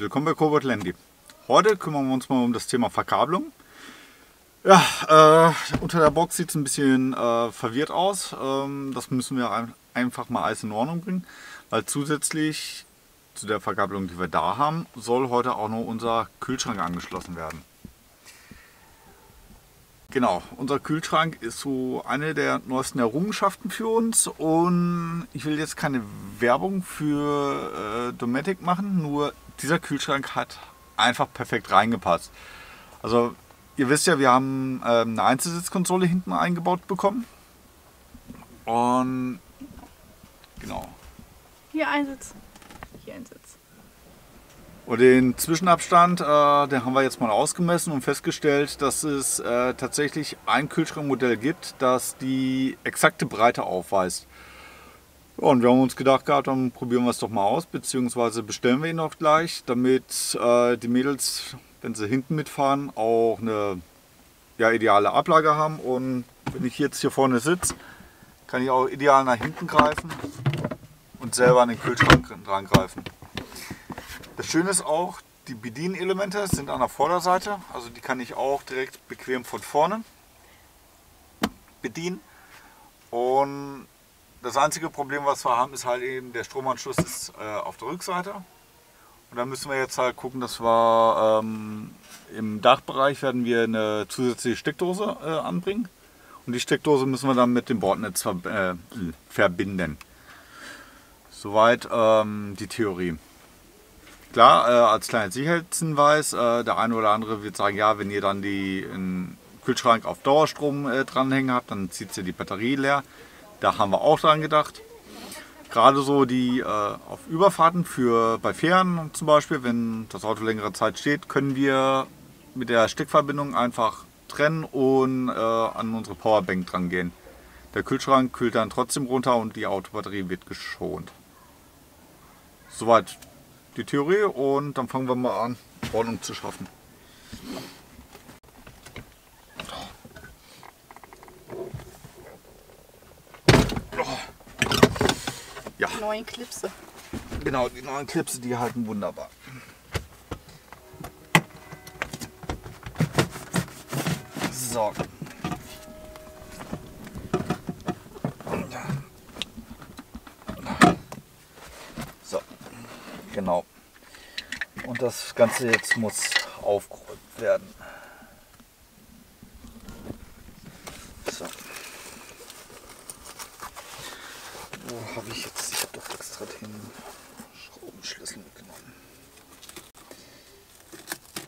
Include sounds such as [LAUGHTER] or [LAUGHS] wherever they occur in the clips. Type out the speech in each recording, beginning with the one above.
Willkommen bei Cobalt Landy. Heute kümmern wir uns mal um das Thema Verkabelung. Ja, äh, unter der Box sieht es ein bisschen äh, verwirrt aus. Ähm, das müssen wir ein, einfach mal alles in Ordnung bringen, weil zusätzlich zu der Verkabelung, die wir da haben, soll heute auch noch unser Kühlschrank angeschlossen werden. Genau, unser Kühlschrank ist so eine der neuesten Errungenschaften für uns und ich will jetzt keine Werbung für äh, Dometic machen, nur dieser Kühlschrank hat einfach perfekt reingepasst. Also ihr wisst ja, wir haben ähm, eine Einzelsitzkonsole hinten eingebaut bekommen. Und genau. Hier ein Sitz, hier ein Sitz. Und den Zwischenabstand, äh, den haben wir jetzt mal ausgemessen und festgestellt, dass es äh, tatsächlich ein Kühlschrankmodell gibt, das die exakte Breite aufweist. Ja, und wir haben uns gedacht gehabt, dann probieren wir es doch mal aus, beziehungsweise bestellen wir ihn auch gleich, damit äh, die Mädels wenn sie hinten mitfahren, auch eine ja, ideale Ablage haben. Und wenn ich jetzt hier vorne sitze, kann ich auch ideal nach hinten greifen und selber an den Kühlschrank dran greifen. Das Schöne ist auch, die Bedienelemente sind an der Vorderseite, also die kann ich auch direkt bequem von vorne bedienen. Und das einzige Problem, was wir haben, ist halt eben der Stromanschluss ist äh, auf der Rückseite. Und da müssen wir jetzt halt gucken, dass wir ähm, im Dachbereich werden wir eine zusätzliche Steckdose äh, anbringen. Und die Steckdose müssen wir dann mit dem Bordnetz ver äh, verbinden. Soweit ähm, die Theorie. Klar, äh, als kleiner Sicherheitshinweis, äh, der eine oder andere wird sagen, ja, wenn ihr dann die Kühlschrank auf Dauerstrom äh, dranhängen habt, dann zieht ihr die Batterie leer. Da haben wir auch dran gedacht. Gerade so die äh, auf Überfahrten für bei Fähren zum Beispiel, wenn das Auto längere Zeit steht, können wir mit der Steckverbindung einfach trennen und äh, an unsere Powerbank dran gehen. Der Kühlschrank kühlt dann trotzdem runter und die Autobatterie wird geschont. Soweit die Theorie und dann fangen wir mal an, Ordnung zu schaffen. Die neuen Klipse. Genau, die neuen Klipse, die halten wunderbar. So. So, genau. Und das Ganze jetzt muss aufgeräumt werden. So. Wo habe ich jetzt extra den Schraubenschlüssel mitgenommen.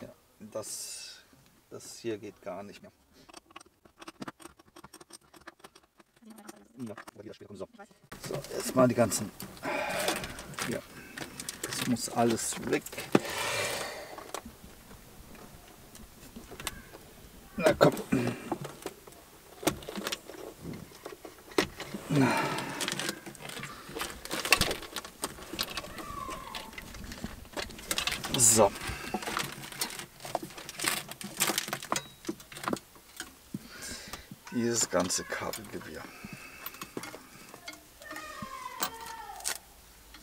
Ja, das, das hier geht gar nicht mehr. So. so, erstmal die ganzen. Ja, das muss alles weg. Na komm. Na. So. Dieses ganze Kabelgewirr.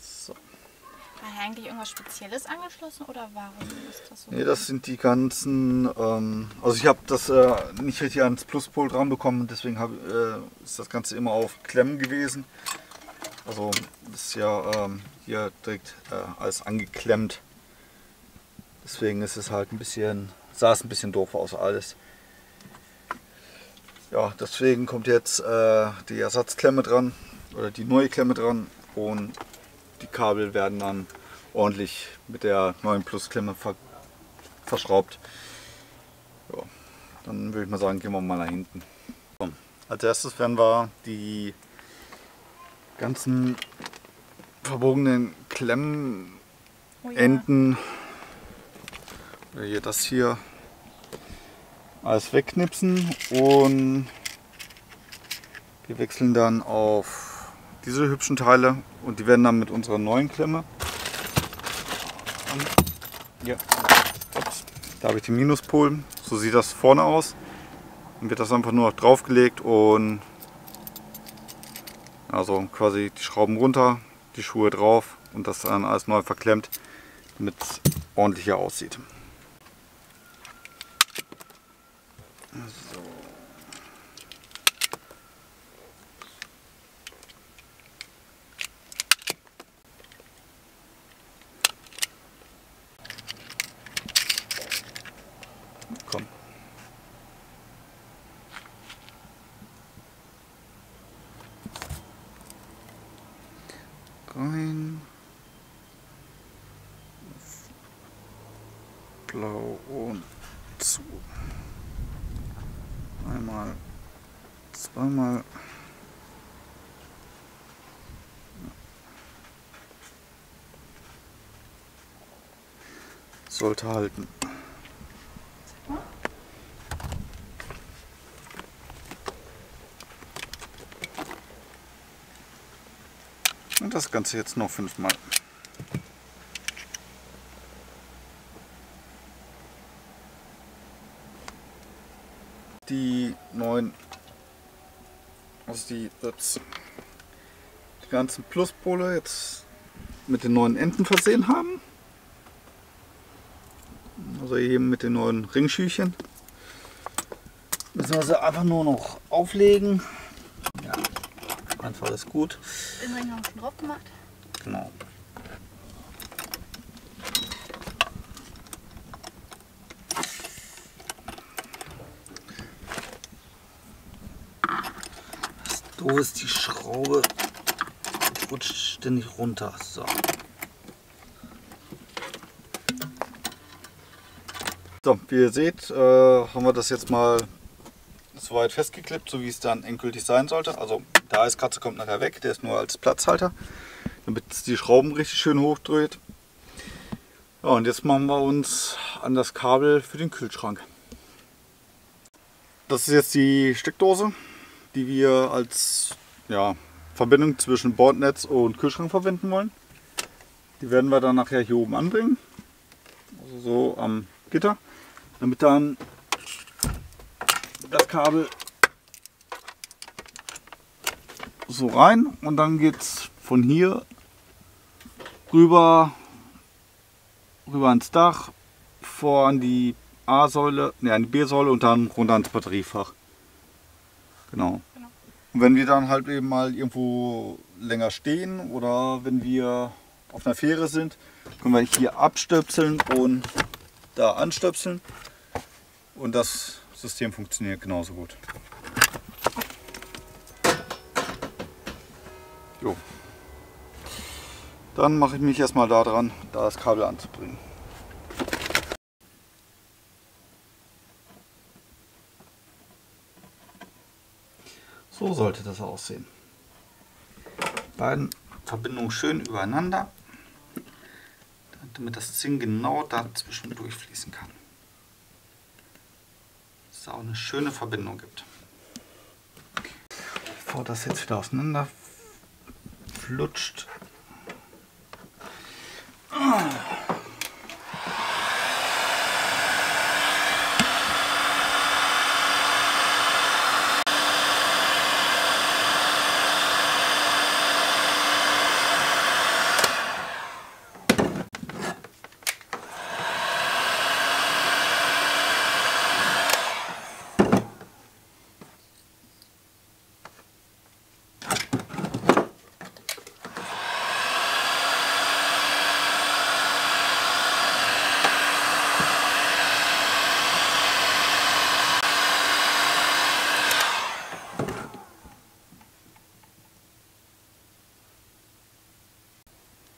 So. War eigentlich irgendwas Spezielles angeschlossen oder warum ist das so? Nee, das sind die ganzen. Ähm, also ich habe das äh, nicht richtig ans Pluspol dran bekommen, deswegen hab, äh, ist das Ganze immer auf Klemmen gewesen. Also das ist ja ähm, hier direkt äh, alles angeklemmt. Deswegen ist es halt ein bisschen, sah es ein bisschen doof aus alles. Ja, deswegen kommt jetzt äh, die Ersatzklemme dran oder die neue Klemme dran und die Kabel werden dann ordentlich mit der neuen Plusklemme ver verschraubt. Ja, dann würde ich mal sagen, gehen wir mal nach hinten. So, als erstes werden wir die ganzen verbogenen Klemmenenden oh ja hier das hier alles wegknipsen und wir wechseln dann auf diese hübschen Teile und die werden dann mit unserer neuen Klemme ja. da habe ich den Minuspol so sieht das vorne aus dann wird das einfach nur noch draufgelegt und also quasi die Schrauben runter die Schuhe drauf und das dann alles neu verklemmt damit ordentlicher aussieht. So. Komm. Rein. Blau und zu. Einmal, zweimal. Sollte halten. Und das Ganze jetzt noch fünfmal. Die neuen, die, ups, die ganzen Pluspole jetzt mit den neuen Enden versehen haben. Also eben mit den neuen Ringschüchen. Müssen wir sie einfach nur noch auflegen. Ja, einfach ist gut. Den Ring haben wir schon drauf gemacht. Genau. So ist die Schraube rutscht ständig runter. So. So, wie ihr seht, äh, haben wir das jetzt mal soweit festgeklippt, so wie es dann endgültig sein sollte. Also der Eiskratzer kommt nachher weg, der ist nur als Platzhalter, damit die Schrauben richtig schön hochdreht. Ja, und jetzt machen wir uns an das Kabel für den Kühlschrank. Das ist jetzt die Steckdose, die wir als ja, Verbindung zwischen Bordnetz und Kühlschrank verwenden wollen. Die werden wir dann nachher hier oben anbringen, also so am Gitter, damit dann das Kabel so rein und dann geht es von hier rüber, rüber ans Dach, vor an die A-Säule, ne, an die B-Säule und dann runter ans Batteriefach. Genau. Genau. Und wenn wir dann halt eben mal irgendwo länger stehen oder wenn wir auf einer Fähre sind, können wir hier abstöpseln und da anstöpseln. Und das System funktioniert genauso gut. Jo. Dann mache ich mich erstmal da dran, da das Kabel anzubringen. So sollte das aussehen. Beiden Verbindungen schön übereinander, damit das Zinn genau dazwischen durchfließen kann. Dass es auch eine schöne Verbindung gibt. Bevor das jetzt wieder auseinander flutscht.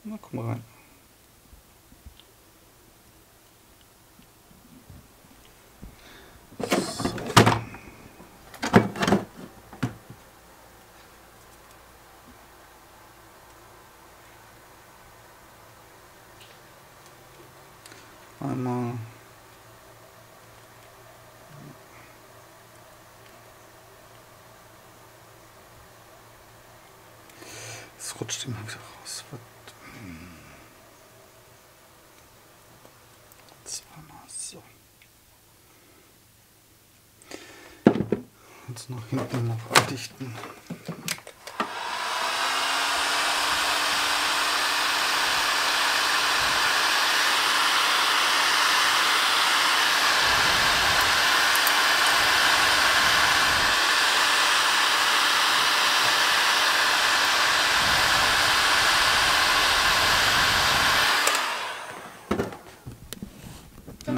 Na, guck mal rein. Einmal. Es rutscht immer wieder raus. Was- das nach hinten noch dichten.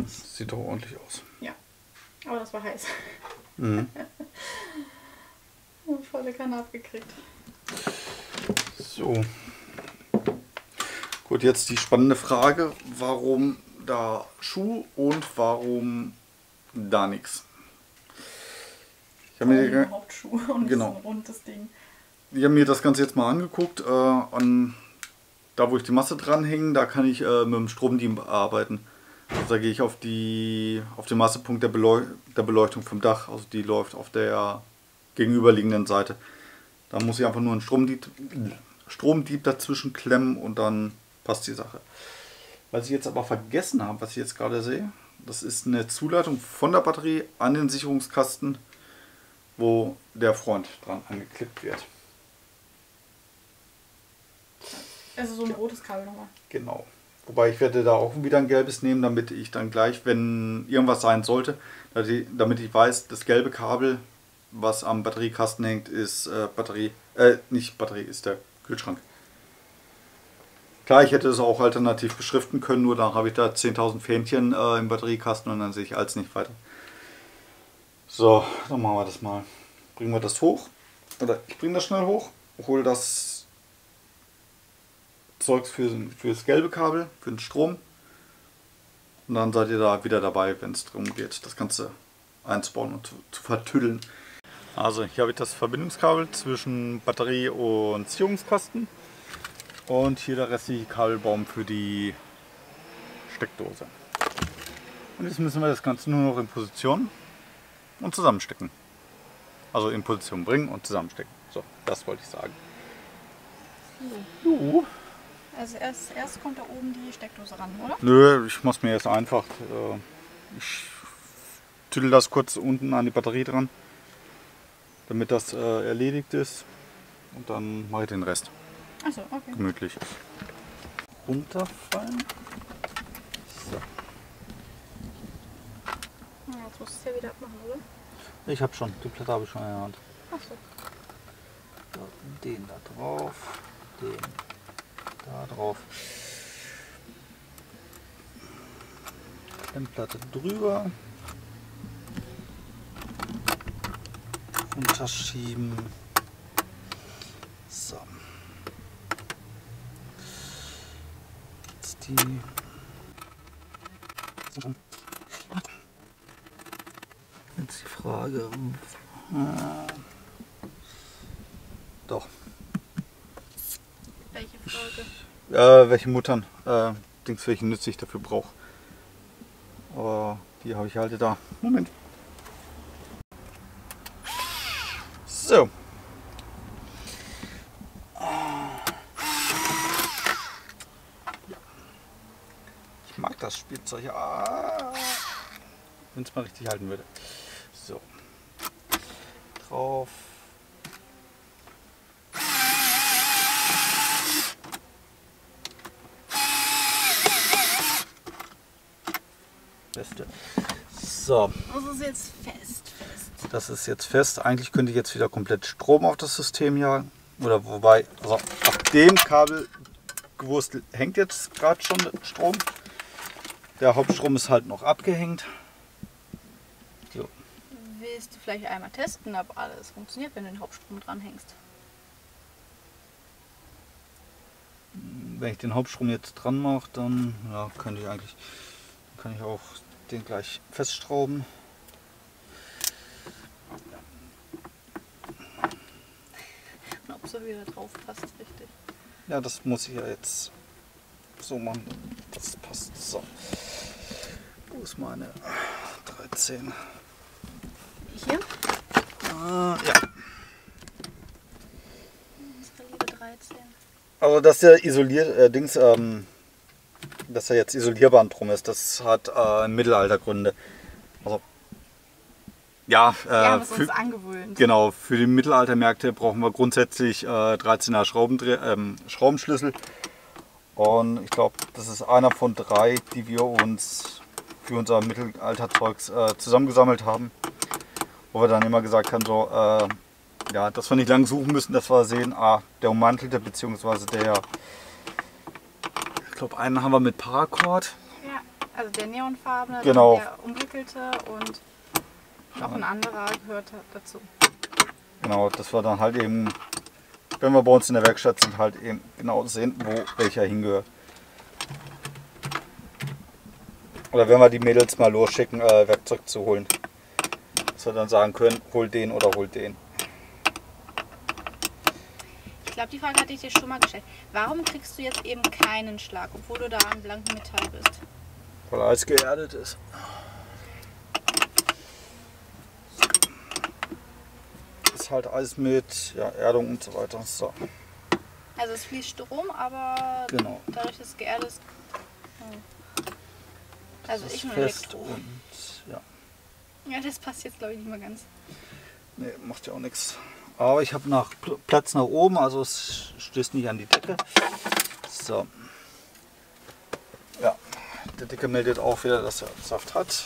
Sieht doch ordentlich aus. Ja, aber das war heiß. Mhm. Kanne abgekriegt. So. Gut, jetzt die spannende Frage, warum da Schuh und warum da nichts? Ich habe mir, Hauptschuh und Genau. ein rundes Ding. ich hab mir das Ganze jetzt mal angeguckt. Äh, an, da, wo ich die Masse dranhänge, da kann ich äh, mit dem Stromdienst arbeiten. Also da gehe ich auf, die, auf den Massepunkt der, Beleu der Beleuchtung vom Dach. Also die läuft auf der gegenüberliegenden Seite. Da muss ich einfach nur einen Stromdieb, Stromdieb dazwischen klemmen und dann passt die Sache. Was ich jetzt aber vergessen habe, was ich jetzt gerade sehe, das ist eine Zuleitung von der Batterie an den Sicherungskasten, wo der Freund dran angeklippt wird. Also so ein rotes Kabel nochmal. Genau. Wobei ich werde da auch wieder ein gelbes nehmen, damit ich dann gleich, wenn irgendwas sein sollte, damit ich weiß, das gelbe Kabel, was am Batteriekasten hängt, ist äh, Batterie, äh, nicht Batterie, ist der Kühlschrank. Klar, ich hätte es auch alternativ beschriften können, nur dann habe ich da 10.000 Fähnchen äh, im Batteriekasten und dann sehe ich alles nicht weiter. So, dann machen wir das mal. Bringen wir das hoch. Oder ich bringe das schnell hoch, hole das Zeugs für, für das gelbe Kabel, für den Strom. Und dann seid ihr da wieder dabei, wenn es darum geht, das Ganze einzubauen und zu, zu vertüddeln. Also hier habe ich das Verbindungskabel zwischen Batterie und Ziehungskasten. Und hier der restliche Kabelbaum für die Steckdose. Und jetzt müssen wir das Ganze nur noch in Position und zusammenstecken. Also in Position bringen und zusammenstecken. So, das wollte ich sagen. Jo. Also erst, erst kommt da oben die Steckdose ran, oder? Nö, ich mach's mir jetzt einfach. äh, Ich tüdel das kurz unten an die Batterie dran, damit das äh, erledigt ist. Und dann mache ich den Rest Achso, okay. gemütlich. Runterfallen. So. Ja, jetzt musst du es ja wieder abmachen, oder? Ich habe schon, die Platte habe ich schon in der Hand. Achso. So, Den da drauf, den da drauf. Klemmplatte drüber. Unterschieben. So. Jetzt die. Jetzt die Frage. äh, Doch. Welche Frage? Äh, welche Muttern, äh, Dings, welche Nütze ich dafür brauche. Aber die habe ich halt da. Moment. So. Ja. Ich mag Spielzeug. Ah. Wenn es mal richtig halten würde. So. Drauf. Beste. So, Das ist jetzt fest, fest. das ist jetzt fest. Eigentlich könnte ich jetzt wieder komplett Strom auf das System jagen. Oder wobei, also auf dem Kabelgewurst hängt jetzt gerade schon Strom. Der Hauptstrom ist halt noch abgehängt. So. Willst du vielleicht einmal testen, ob alles funktioniert, wenn du den Hauptstrom dranhängst? Wenn ich den Hauptstrom jetzt dran mache, dann ja, könnte ich eigentlich kann ich auch den gleich festschrauben. Und ob so wieder drauf passt, richtig. Ja, das muss ich ja jetzt so machen. Das passt so. Wo ist meine 13? Hier? Ah, ja. Unsere liebe 13. Also dass der isoliert, äh, Dings, ähm, dass er jetzt isolierband drum ist, das hat äh, Mittelaltergründe. Also ja, äh, es für, genau, für die Mittelaltermärkte brauchen wir grundsätzlich äh, 13er Schraubendre ähm, Schraubenschlüssel. Und ich glaube, das ist einer von drei, die wir uns für unser Mittelalterzeugs äh, zusammengesammelt haben. Wo wir dann immer gesagt haben, so, äh, ja, dass wir nicht lange suchen müssen, dass wir sehen, ah, der ummantelte, beziehungsweise der, ich glaube, einen haben wir mit Paracord. Ja. Also der neonfarbene, Genau. der umwickelte und noch ein anderer gehört dazu. Genau, dass wir dann halt eben, wenn wir bei uns in der Werkstatt sind, halt eben genau sehen, wo welcher hingehört. Oder wenn wir die Mädels mal losschicken, äh, Werkzeug zu holen. Dass wir dann sagen können, hol den oder hol den. Ich glaube, die Frage hatte ich dir schon mal gestellt. Warum kriegst du jetzt eben keinen Schlag, obwohl du da am blanken Metall bist? Weil alles geerdet ist. Ist halt alles mit ja, Erdung und so weiter. So, Also es fließt Strom, aber genau. dadurch, dass es geerdet ist. hm. Also ich nur fest Elektro. und ja. Ja, das passt jetzt glaube ich nicht mehr ganz. Nee, macht ja auch nichts. Aber ich habe nach Pl- Platz nach oben, also es stößt nicht an die Decke. So. Ja, der Decke meldet auch wieder, dass er Saft hat.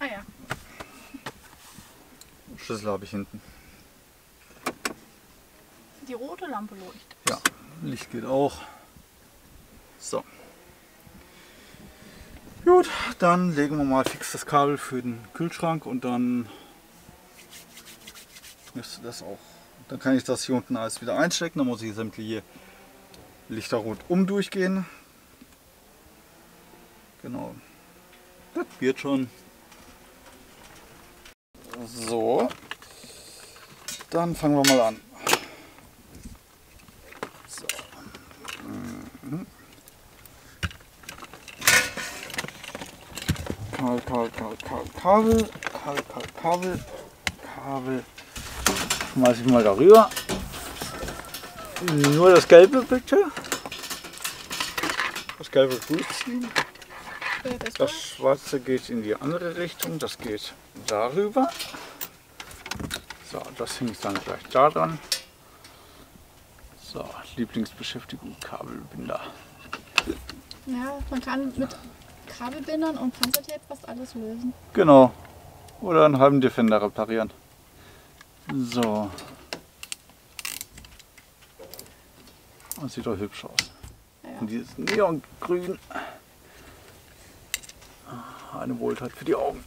Ah ja. Schlüssel habe ich hinten. Die rote Lampe leuchtet. Ja, Licht geht auch. So. Gut, dann legen wir mal fix das Kabel für den Kühlschrank und dann müsste das auch. Dann kann ich das hier unten alles wieder einstecken. Dann muss ich sämtliche Lichter rundum durchgehen. Genau. Das wird schon. So. Dann fangen wir mal an. Kabel, Kabel, Kabel, Kabel, Kabel, Kabel, Kabel. Schmeiß ich mal darüber. Nur das Gelbe bitte. Das Gelbe gut ziehen. Das Schwarze geht in die andere Richtung. Das geht darüber. So, das hänge ich dann gleich da dran. So, Lieblingsbeschäftigung Kabelbinder. Ja, man kann mit Kabelbindern und Panzertape fast alles lösen. Genau. Oder einen halben Defender reparieren. So. Das sieht doch hübsch aus. Ja, Und dieses Neongrün. Eine Wohltat für die Augen.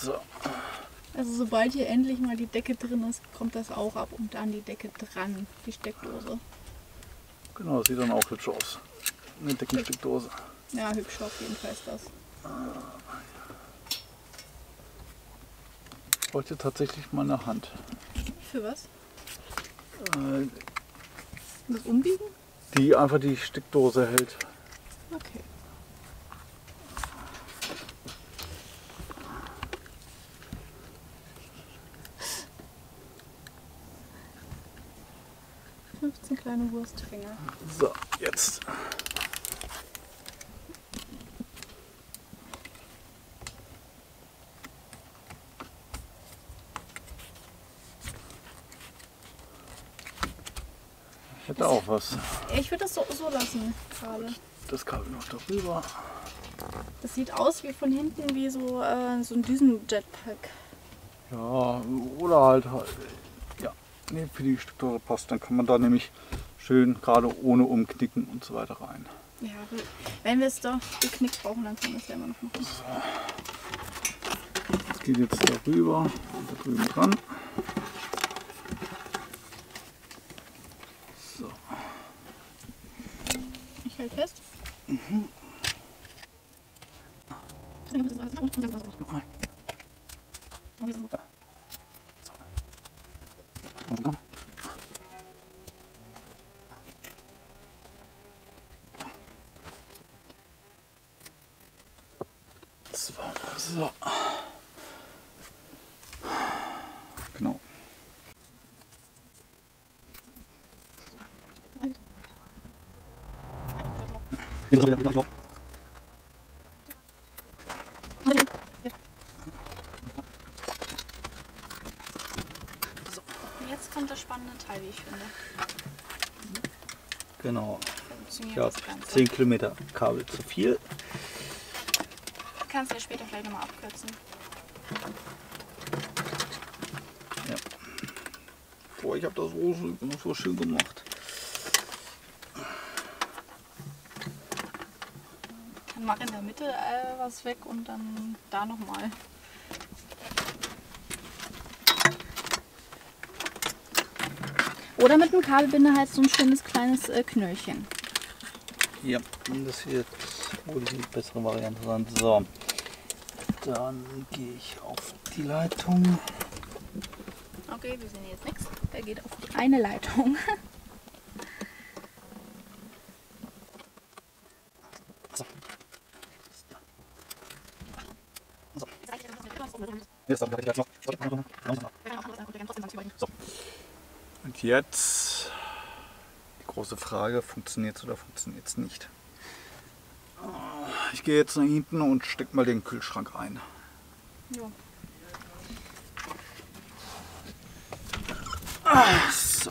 So. Also sobald hier endlich mal die Decke drin ist, kommt das auch ab und an die Decke dran, die Steckdose. Genau, das sieht dann auch hübsch aus. Eine Deckensteckdose. Ja, hübsch auf jeden Fall ist das. Ich bräuchte tatsächlich mal eine Hand. Für was? Äh, Das Umbiegen? Die einfach die Steckdose hält. Okay. Fünfzehn kleine Wurstfinger. So, jetzt. Ich hätte auch was. Ich würde das so, so lassen gerade. Das Kabel noch darüber. Das sieht aus wie von hinten wie so, äh, so ein Düsenjetpack. Ja, oder halt, halt nee, für die Steckdose passt. Dann kann man da nämlich schön gerade ohne umknicken und so weiter rein. Ja, wenn wir es doch geknickt brauchen, dann können wir es ja immer noch machen. Das geht jetzt darüber und da drüben dran. So, Ich halte fest. so, so. Genau. Jetzt kommt das spannende Teil, wie ich finde. Genau. Ich habe das Ganze. 10 Kilometer Kabel zu viel. Kannst du ja später vielleicht nochmal abkürzen. Boah, ich habe das so, so schön gemacht. Dann mach in der Mitte äh, was weg und dann da nochmal. Oder mit dem Kabelbinder halt so ein schönes kleines äh, Knöllchen. Ja, das wird wohl die bessere Variante sein. So, dann gehe ich auf die Leitung. Okay, wir sehen jetzt nichts. Der geht auf die eine Leitung. [LAUGHS] So. Und jetzt die große Frage, funktioniert es oder funktioniert es nicht? Ich gehe jetzt nach hinten und stecke mal den Kühlschrank ein. Ja. So.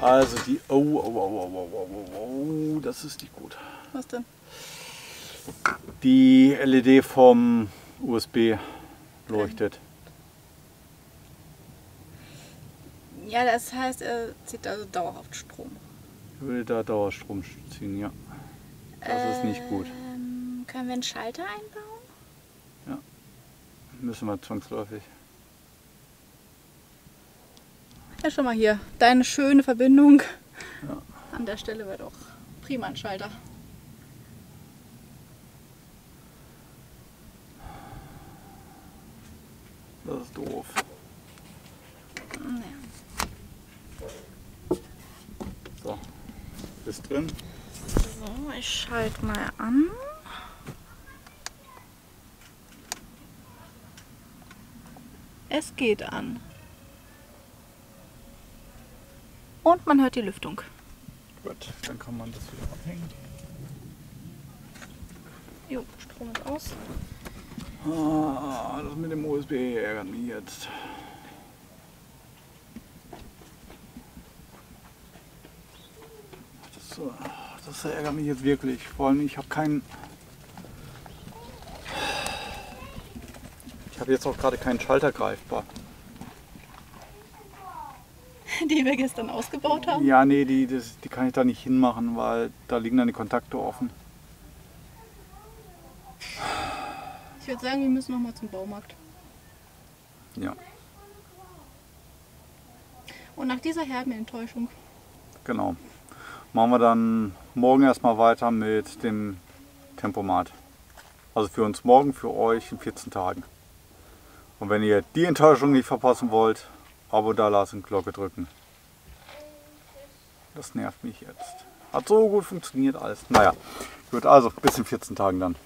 Also die. Oh, oh, oh, oh, oh, oh, oh, oh, das ist nicht gut. Was denn? Die LED vom USB leuchtet. Ja, das heißt, er zieht also dauerhaft Strom. Ich will da Dauerstrom ziehen, ja. Das ist nicht gut. Ähm, können wir einen Schalter einbauen? Müssen wir zwangsläufig. Ja, schon mal hier. Deine schöne Verbindung. Ja. An der Stelle wäre doch prima ein Schalter. Das ist doof. Ja. So. Ist drin. So, ich schalte mal an. Es geht an. Und man hört die Lüftung. Gut, dann kann man das wieder abhängen. Jo, Strom ist aus. Ah, das mit dem USB ärgert mich jetzt. Das, das ärgert mich jetzt wirklich. Vor allem, ich habe keinen. Ich habe jetzt auch gerade keinen Schalter greifbar. [LAUGHS] Die wir gestern ausgebaut haben. Ja, nee, die, das, die kann ich da nicht hinmachen, weil da liegen dann die Kontakte offen. Ich würde sagen, wir müssen noch mal zum Baumarkt. Ja, Und nach dieser herben Enttäuschung genau. Machen wir dann morgen erstmal weiter mit dem Tempomat. Also für uns morgen, für euch in 14 Tagen. Und wenn ihr die Enttäuschung nicht verpassen wollt, Abo da lassen, Glocke drücken. Das nervt mich jetzt. Hat so gut funktioniert alles. Naja, gut, also bis in 14 Tagen dann.